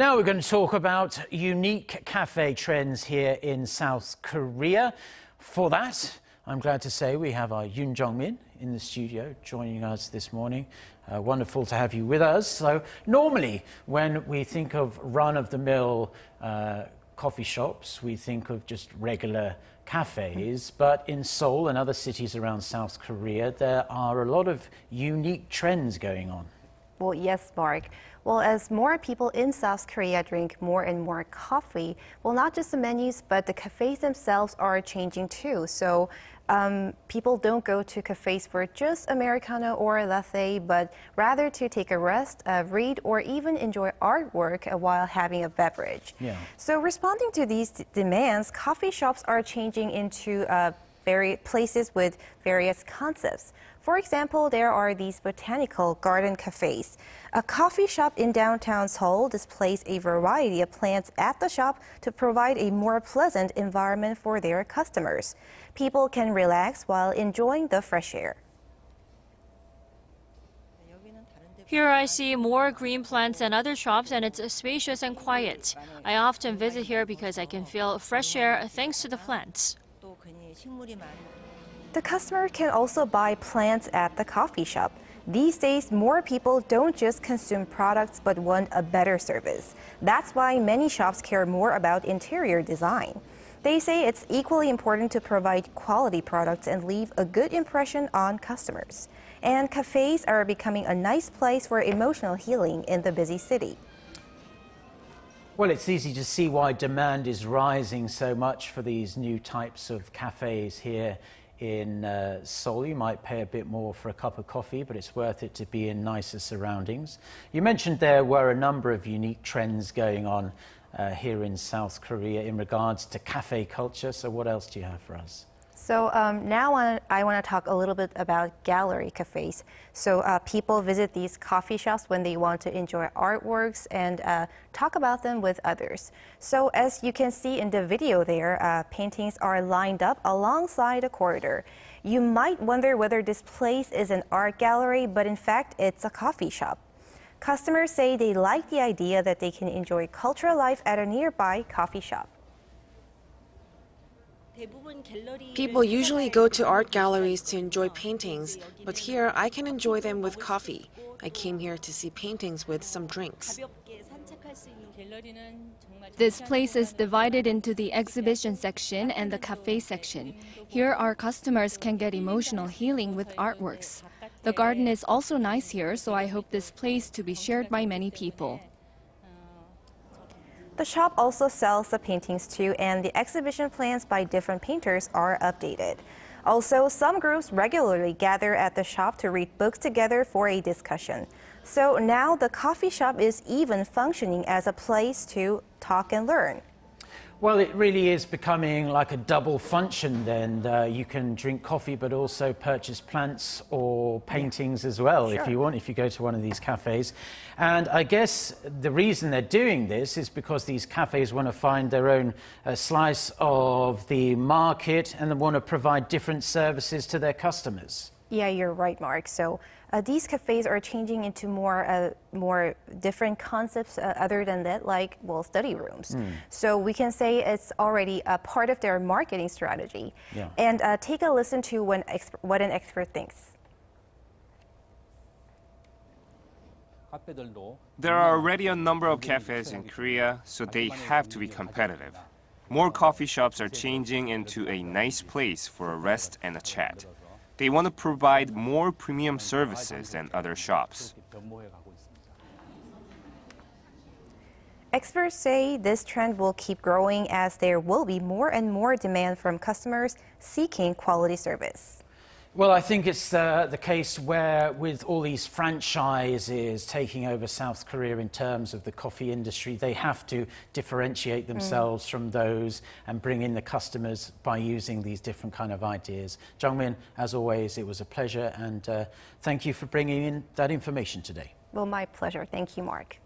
Now we're going to talk about unique cafe trends here in South Korea. For that, I'm glad to say we have our Yoon Jung-min in the studio joining us this morning. Uh, wonderful to have you with us. So normally when we think of run-of-the-mill uh, coffee shops, we think of just regular cafes, but in Seoul and other cities around South Korea, there are a lot of unique trends going on. Well, yes, Mark. Well, as more people in South Korea drink more and more coffee, well, not just the menus, but the cafes themselves are changing too. So um, people don't go to cafes for just Americano or a latte, but rather to take a rest, uh, read, or even enjoy artwork while having a beverage. Yeah. So responding to these demands, coffee shops are changing into uh, places with various concepts. For example, there are these botanical garden cafes. A coffee shop in downtown Seoul displays a variety of plants at the shop to provide a more pleasant environment for their customers. People can relax while enjoying the fresh air. Here I see more green plants and other shops and it's spacious and quiet. I often visit here because I can feel fresh air thanks to the plants. The customer can also buy plants at the coffee shop. These days, more people don't just consume products but want a better service. That's why many shops care more about interior design. They say it's equally important to provide quality products and leave a good impression on customers. And cafes are becoming a nice place for emotional healing in the busy city. Well, it's easy to see why demand is rising so much for these new types of cafes here in uh, Seoul. You might pay a bit more for a cup of coffee, but it's worth it to be in nicer surroundings. You mentioned there were a number of unique trends going on uh, here in South Korea in regards to cafe culture. So, what else do you have for us? So um, now I want to talk a little bit about gallery cafes. So uh, people visit these coffee shops when they want to enjoy artworks and uh, talk about them with others. So as you can see in the video there, uh, paintings are lined up alongside a corridor. You might wonder whether this place is an art gallery, but in fact it's a coffee shop. Customers say they like the idea that they can enjoy cultural life at a nearby coffee shop. People usually go to art galleries to enjoy paintings, but here I can enjoy them with coffee. I came here to see paintings with some drinks. This place is divided into the exhibition section and the cafe section. Here, our customers can get emotional healing with artworks. The garden is also nice here, so I hope this place to be shared by many people. The shop also sells the paintings too, and the exhibition plans by different painters are updated. Also, some groups regularly gather at the shop to read books together for a discussion. So now the coffee shop is even functioning as a place to talk and learn. Well, it really is becoming like a double function then. Uh, you can drink coffee but also purchase plants or paintings as well sure. if you want, if you go to one of these cafes. And I guess the reason they're doing this is because these cafes want to find their own uh, slice of the market and they want to provide different services to their customers. Yeah, you're right, Mark. So uh, these cafes are changing into more uh, more different concepts uh, other than that, like well, study rooms. Mm. So we can say it's already a part of their marketing strategy. Yeah. And uh, take a listen to what an expert thinks. There are already a number of cafes in Korea, so they have to be competitive. More coffee shops are changing into a nice place for a rest and a chat. They want to provide more premium services than other shops. Experts say this trend will keep growing as there will be more and more demand from customers seeking quality service. Well, I think it's uh, the case where, with all these franchises taking over South Korea in terms of the coffee industry, they have to differentiate hmm. themselves mm. from those and bring in the customers by using these different kind of ideas. Jungmin, as always, it was a pleasure, and uh, thank you for bringing in that information today. Well, my pleasure. Thank you, Mark.